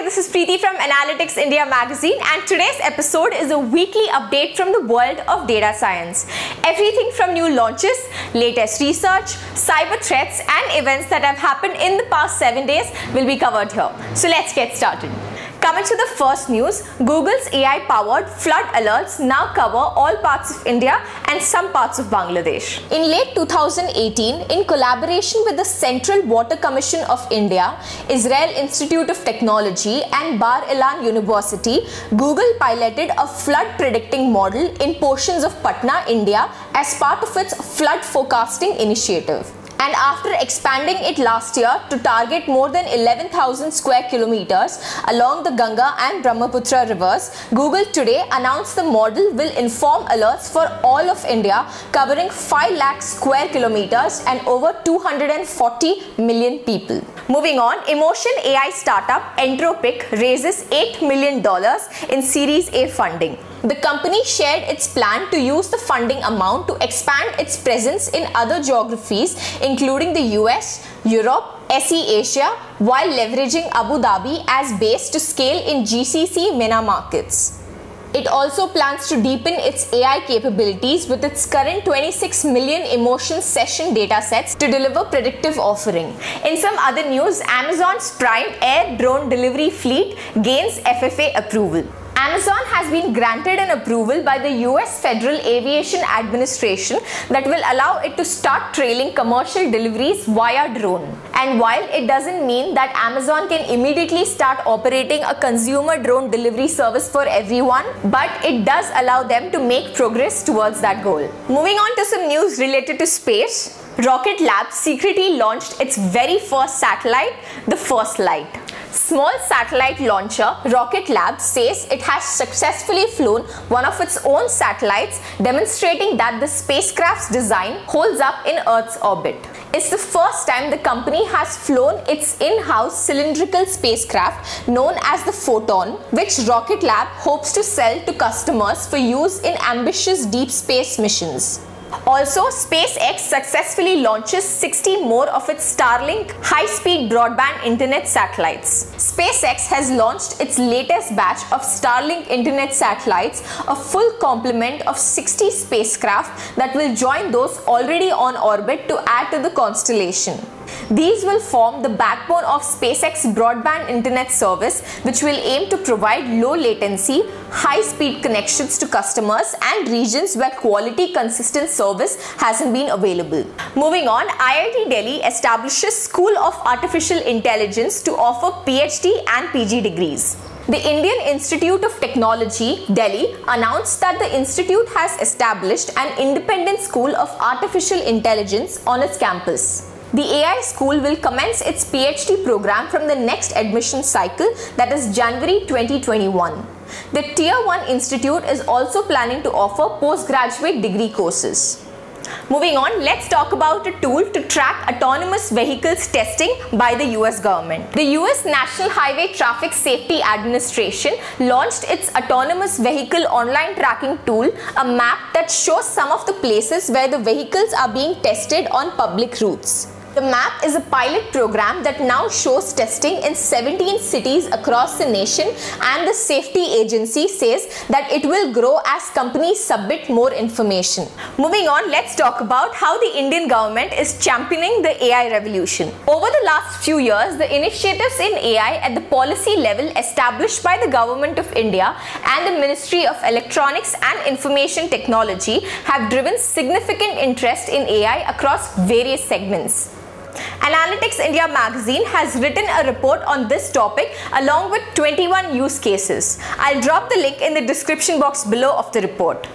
Hi, this is Preethi from Analytics India magazine and today's episode is a weekly update from the world of data science. Everything from new launches, latest research, cyber threats and events that have happened in the past 7 days will be covered here. So let's get started. Coming to the first news, Google's AI powered flood alerts now cover all parts of India and some parts of Bangladesh. In late 2018, in collaboration with the Central Water Commission of India, Israel Institute of Technology, and Bar Ilan University, Google piloted a flood predicting model in portions of Patna, India, as part of its flood forecasting initiative and after expanding it last year to target more than 11,000 square kilometers along the Ganga and Brahmaputra rivers, Google today announced the model will inform alerts for all of India covering 5 lakh square kilometers and over 240 million people. Moving on, Emotion AI startup Entropik raises $8 million in Series A funding. The company shared its plan to use the funding amount to expand its presence in other geographies including the US, Europe, SE Asia while leveraging Abu Dhabi as base to scale in GCC MENA markets. It also plans to deepen its AI capabilities with its current 26 million emotion session datasets to deliver predictive offering. In some other news, Amazon's Prime Air drone delivery fleet gains FFA approval. Amazon has been granted an approval by the US Federal Aviation Administration that will allow it to start trailing commercial deliveries via drone. And while it doesn't mean that Amazon can immediately start operating a consumer drone delivery service for everyone, but it does allow them to make progress towards that goal. Moving on to some news related to space, Rocket Lab secretly launched its very first satellite, the First Light. Small satellite launcher Rocket Lab says it has successfully flown one of its own satellites demonstrating that the spacecraft's design holds up in Earth's orbit. It's the first time the company has flown its in-house cylindrical spacecraft known as the Photon which Rocket Lab hopes to sell to customers for use in ambitious deep space missions. Also, SpaceX successfully launches 60 more of its Starlink high-speed broadband internet satellites. SpaceX has launched its latest batch of Starlink internet satellites, a full complement of 60 spacecraft that will join those already on orbit to add to the constellation. These will form the backbone of SpaceX broadband internet service which will aim to provide low latency, high speed connections to customers and regions where quality consistent service hasn't been available. Moving on, IIT Delhi establishes School of Artificial Intelligence to offer PhD and PG degrees. The Indian Institute of Technology, Delhi, announced that the institute has established an independent school of artificial intelligence on its campus. The AI school will commence its PhD program from the next admission cycle that is January 2021. The Tier 1 institute is also planning to offer postgraduate degree courses. Moving on, let's talk about a tool to track autonomous vehicles testing by the US government. The US National Highway Traffic Safety Administration launched its autonomous vehicle online tracking tool, a map that shows some of the places where the vehicles are being tested on public routes. The map is a pilot program that now shows testing in 17 cities across the nation and the safety agency says that it will grow as companies submit more information. Moving on, let's talk about how the Indian government is championing the AI revolution. Over the last few years, the initiatives in AI at the policy level established by the Government of India and the Ministry of Electronics and Information Technology have driven significant interest in AI across various segments. Analytics India magazine has written a report on this topic along with 21 use cases. I'll drop the link in the description box below of the report.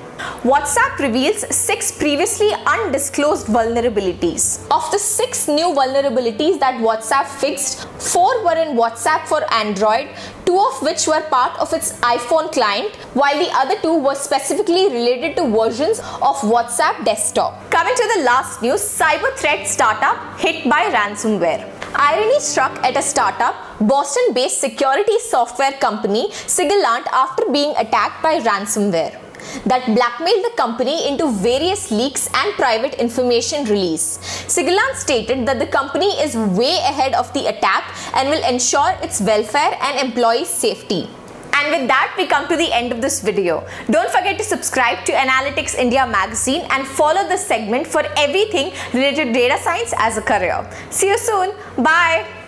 WhatsApp reveals six previously undisclosed vulnerabilities. Of the six new vulnerabilities that WhatsApp fixed, four were in WhatsApp for Android, two of which were part of its iPhone client, while the other two were specifically related to versions of WhatsApp desktop. Coming to the last news, cyber threat startup hit by ransomware. Irony struck at a startup, Boston based security software company Cygilant, after being attacked by ransomware. that blackmailed the company into various leaks and private information release. Cygilant stated that the company is way ahead of the attack and will ensure its welfare and employee safety. And with that, we come to the end of this video. Don't forget to subscribe to Analytics India magazine and follow this segment for everything related to data science as a career. See you soon. Bye.